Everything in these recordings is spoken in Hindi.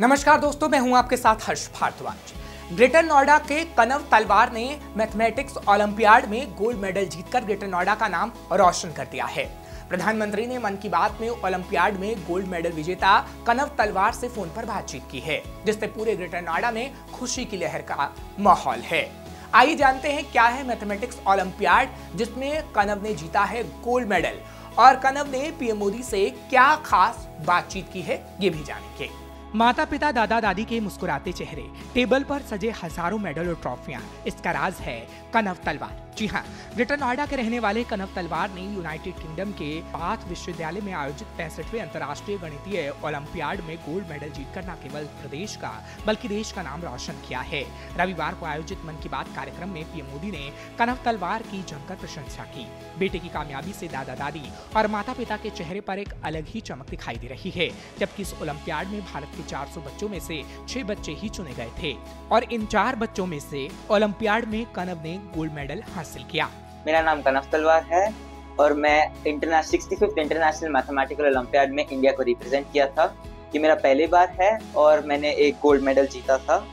नमस्कार दोस्तों, मैं हूँ आपके साथ हर्ष भारद्वाज। ग्रेटर नोएडा के कनव तलवार ने मैथमेटिक्स ओलंपियाड में गोल्ड मेडल जीतकर ग्रेटर नोएडा का नाम रोशन कर दिया है। प्रधानमंत्री ने मन की बात में ओलंपियाड में गोल्ड मेडल विजेता कनव तलवार से फ़ोन पर बातचीत की है, जिससे पूरे ग्रेटर नोएडा में खुशी की लहर का माहौल है। आइए जानते हैं क्या है मैथमेटिक्स ओलंपियाड, जिसमें कनव ने जीता है गोल्ड मेडल, और कनव ने पीएम मोदी से क्या खास बातचीत की है, ये भी जानेंगे। माता पिता दादा दादी के मुस्कुराते चेहरे, टेबल पर सजे हज़ारों मेडल और ट्रॉफियाँ। इसका राज है कनव तलवार। जी हाँ ग्रेटर नोएडा के रहने वाले कनव तलवार ने यूनाइटेड किंगडम के पाथ विश्वविद्यालय में आयोजित पैंसठवें अंतर्राष्ट्रीय गणितीय ओलंपियाड में गोल्ड मेडल जीतकर न केवल प्रदेश का, बल्कि देश का नाम रोशन किया है। रविवार को आयोजित मन की बात कार्यक्रम में पीएम मोदी ने कनव तलवार की जमकर प्रशंसा की। बेटे की कामयाबी से दादा दादी और माता पिता के चेहरे पर एक अलग ही चमक दिखाई दे रही है, जबकि इस ओलंपियाड में भारत के 400 बच्चों में से छह बच्चे ही चुने गए थे। और इन चार बच्चों में से ओलंपियाड में कनव ने गोल्ड मेडल हासिल किया। मेरा नाम कनफ तलवार है और मैं इंटरनेशनल इंटरनेशनल मैथमेटिकल ओलंपियाड में इंडिया को रिप्रेजेंट किया था। ये मेरा पहली बार है और मैंने एक गोल्ड मेडल जीता था।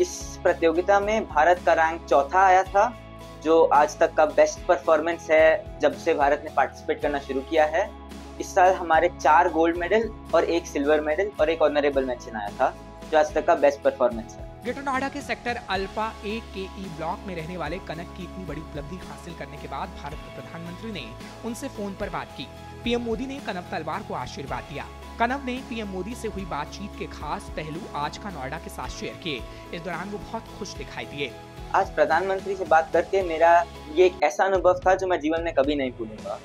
इस प्रतियोगिता में भारत का रैंक चौथा आया था, जो आज तक का बेस्ट परफॉर्मेंस है, जब से भारत ने पार्टिसिपेट करना शुरू किया है। इस साल हमारे चार गोल्ड मेडल और एक सिल्वर मेडल और एक ऑनरेबल मेंशन आया था जो आज तक का बेस्ट परफॉर्मेंस है। ग्रेटर नोएडा के सेक्टर अल्फ़ा ए के ई ब्लॉक में रहने वाले कनक की इतनी बड़ी उपलब्धि हासिल करने के बाद भारत के प्रधानमंत्री ने उनसे फ़ोन पर बात की। पीएम मोदी ने कनव तलवार को आशीर्वाद दिया। कनव ने पीएम मोदी से हुई बातचीत के खास पहलू आज का नोएडा के साथ शेयर किए। इस दौरान वो बहुत खुश दिखाई दिए। आज प्रधानमंत्री से बात करके मेरा ये एक ऐसा अनुभव था जो मैं जीवन में कभी नहीं भूलूँगा।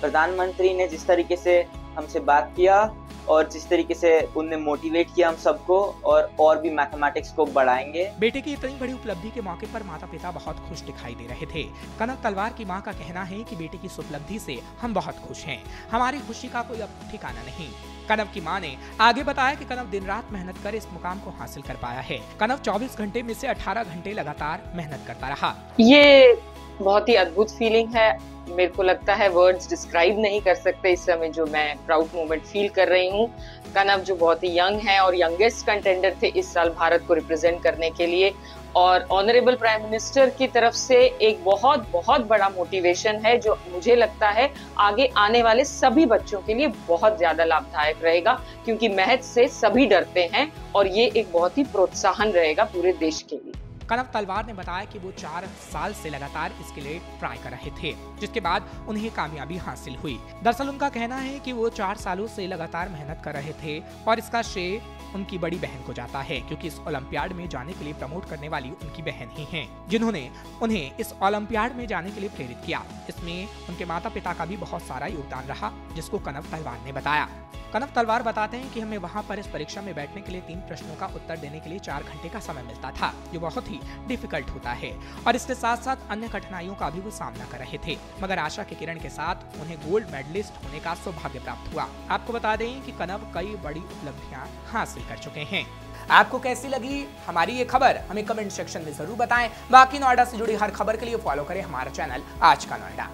प्रधानमंत्री ने जिस तरीके से हमसे बात किया और जिस तरीके से उनने मोटिवेट किया हम सबको और और भी मैथमेटिक्स को बढ़ाएँगे। बेटे की इतनी बड़ी उपलब्धि के मौके पर माता पिता बहुत खुश दिखाई दे रहे थे। कनक तलवार की माँ का कहना है कि बेटे की इस उपलब्धि से हम बहुत खुश हैं। हमारी खुशी का कोई अब ठिकाना नहीं। कनव की माँ ने आगे बताया कि कनव दिन रात मेहनत कर इस मुकाम को हासिल कर पाया है। कनव 24 घंटे में से 18 घंटे लगातार मेहनत करता रहा। ये बहुत ही अद्भुत फीलिंग है। मेरे को लगता है वर्ड्स डिस्क्राइब नहीं कर सकते। इस समय जो मैं प्राउड मोमेंट फील कर रही हूँ। कनव जो बहुत ही यंग है और यंगेस्ट कंटेंडर थे इस साल भारत को रिप्रेजेंट करने के लिए। और ऑनरेबल प्राइम मिनिस्टर की तरफ़ से एक बहुत बहुत बड़ा मोटिवेशन है जो मुझे लगता है आगे आने वाले सभी बच्चों के लिए बहुत ज़्यादा लाभदायक रहेगा, क्योंकि महज से सभी डरते हैं और ये एक बहुत ही प्रोत्साहन रहेगा पूरे देश के लिए। कनव तलवार ने बताया कि वो चार साल से लगातार इसके लिए ट्राई कर रहे थे, जिसके बाद उन्हें कामयाबी हासिल हुई। दरअसल उनका कहना है कि वो चार सालों से लगातार मेहनत कर रहे थे और इसका श्रेय उनकी बड़ी बहन को जाता है, क्योंकि इस ओलंपियाड में जाने के लिए प्रमोट करने वाली उनकी बहन ही हैं, जिन्होंने उन्हें इस ओलंपियाड में जाने के लिए प्रेरित किया। इसमें उनके माता पिता का भी बहुत सारा योगदान रहा, जिसको कनव तलवार ने बताया। कनव तलवार बताते हैं कि हमें वहाँ पर इस परीक्षा में बैठने के लिए तीन प्रश्नों का उत्तर देने के लिए चार घंटे का समय मिलता था। जो बहुत ही डिफ़िकल्ट होता है। और इसके साथ साथ अन्य कठिनाइयों का भी वो सामना कर रहे थे। मगर आशा के किरण के साथ उन्हें गोल्ड मेडलिस्ट होने का सौभाग्य प्राप्त हुआ। आपको बता दें कि कनव कई बड़ी उपलब्धियाँ हासिल कर चुके हैं। आपको कैसी लगी हमारी ये खबर? हमें कमेंट सेक्शन में ज़रूर बताएँ। बाकी नोएडा से जुड़ी हर खबर के लिए फॉलो करें हमारा चैनल आज का नोएडा।